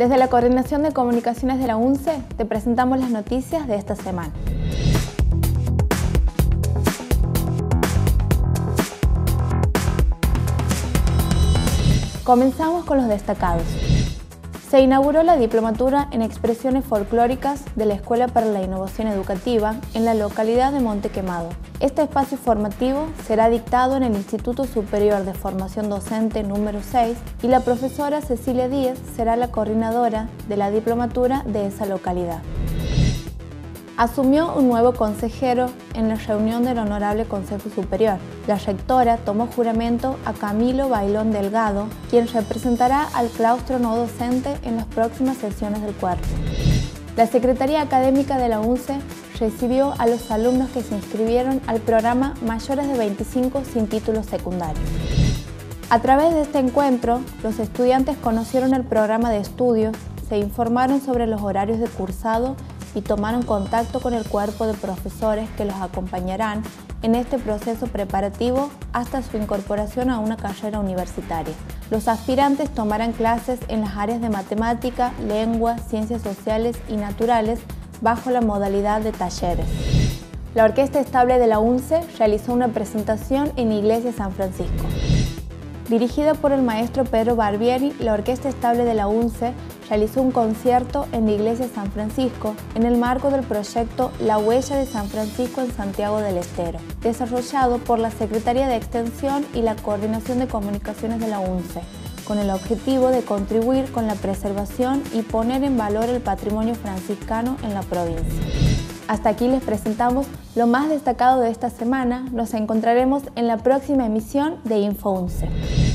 Desde la Coordinación de Comunicaciones de la UNCE te presentamos las noticias de esta semana. Comenzamos con los destacados. Se inauguró la diplomatura en expresiones folclóricas de la Escuela para la Innovación Educativa en la localidad de Monte Quemado. Este espacio formativo será dictado en el Instituto Superior de Formación Docente número 6 y la profesora Cecilia Díez será la coordinadora de la diplomatura de esa localidad asumió un nuevo consejero en la reunión del Honorable Consejo Superior. La rectora tomó juramento a Camilo Bailón Delgado, quien representará al claustro no docente en las próximas sesiones del cuerpo. La Secretaría Académica de la UNCE recibió a los alumnos que se inscribieron al programa Mayores de 25 sin títulos secundarios. A través de este encuentro, los estudiantes conocieron el programa de estudios, se informaron sobre los horarios de cursado y tomaron contacto con el cuerpo de profesores que los acompañarán en este proceso preparativo hasta su incorporación a una carrera universitaria. Los aspirantes tomarán clases en las áreas de matemática, lengua, ciencias sociales y naturales bajo la modalidad de talleres. La Orquesta Estable de la UNCE realizó una presentación en Iglesia San Francisco. Dirigida por el maestro Pedro Barbieri, la Orquesta Estable de la UNCE realizó un concierto en la Iglesia San Francisco en el marco del proyecto La Huella de San Francisco en Santiago del Estero, desarrollado por la Secretaría de Extensión y la Coordinación de Comunicaciones de la UNCE, con el objetivo de contribuir con la preservación y poner en valor el patrimonio franciscano en la provincia. Hasta aquí les presentamos lo más destacado de esta semana. Nos encontraremos en la próxima emisión de InfoUnce.